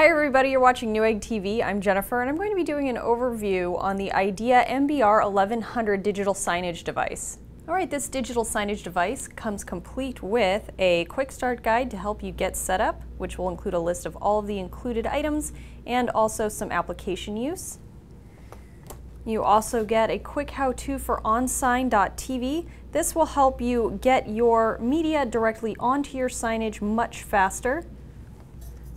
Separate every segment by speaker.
Speaker 1: Hi everybody, you're watching Newegg TV. I'm Jennifer and I'm going to be doing an overview on the IAdea MBR 1100 digital signage device. Alright, this digital signage device comes complete with a quick start guide to help you get set up, which will include a list of all of the included items and also some application use. You also get a quick how-to for onsign.tv. This will help you get your media directly onto your signage much faster.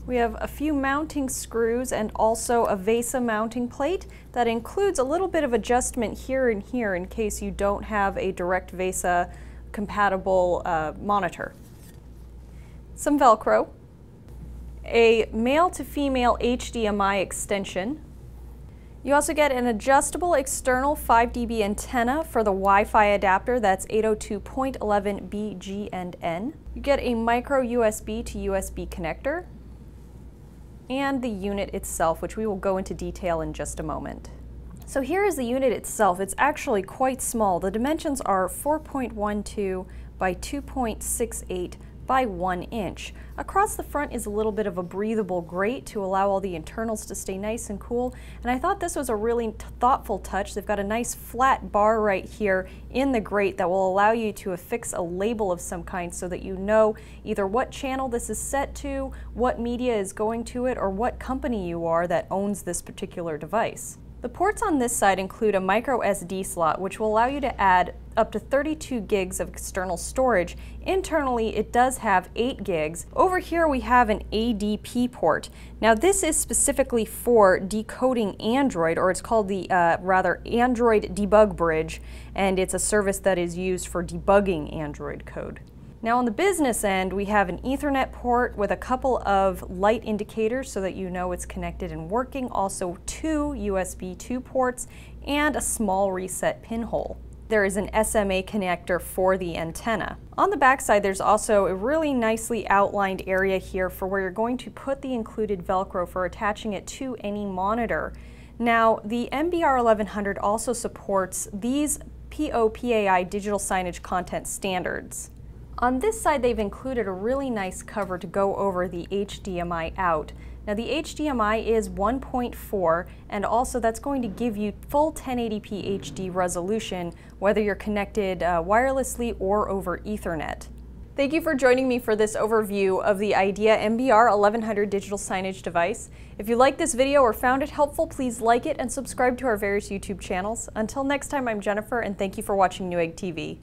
Speaker 1: We have a few mounting screws and also a VESA mounting plate that includes a little bit of adjustment here and here in case you don't have a direct VESA compatible uh, monitor. Some Velcro, a male to female HDMI extension. You also get an adjustable external 5 dB antenna for the Wi-Fi adapter that's 802.11b, G, and N. You get a micro USB to USB connector, and the unit itself, which we will go into detail in just a moment. So here is the unit itself. It's actually quite small. The dimensions are 4.12 by 2.68 by one inch. Across the front is a little bit of a breathable grate to allow all the internals to stay nice and cool. And I thought this was a really thoughtful touch. They've got a nice flat bar right here in the grate that will allow you to affix a label of some kind so that you know either what channel this is set to, what media is going to it, or what company you are that owns this particular device. The ports on this side include a micro SD slot, which will allow you to add up to 32 gigs of external storage. Internally, it does have 8 gigs. Over here, we have an ADB port. Now, this is specifically for decoding Android, or it's called the, uh, rather, Android Debug Bridge, and it's a service that is used for debugging Android code. Now on the business end, we have an Ethernet port with a couple of light indicators so that you know it's connected and working, also two USB 2 ports, and a small reset pinhole. There is an SMA connector for the antenna. On the backside, there's also a really nicely outlined area here for where you're going to put the included Velcro for attaching it to any monitor. Now, the MBR 1100 also supports these POPAI digital signage content standards. On this side, they've included a really nice cover to go over the HDMI out. Now the HDMI is 1.4 and also that's going to give you full 1080p HD resolution whether you're connected uh, wirelessly or over Ethernet. Thank you for joining me for this overview of the IAdea MBR 1100 digital signage device. If you liked this video or found it helpful, please like it and subscribe to our various YouTube channels. Until next time, I'm Jennifer and thank you for watching Newegg TV.